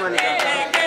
money.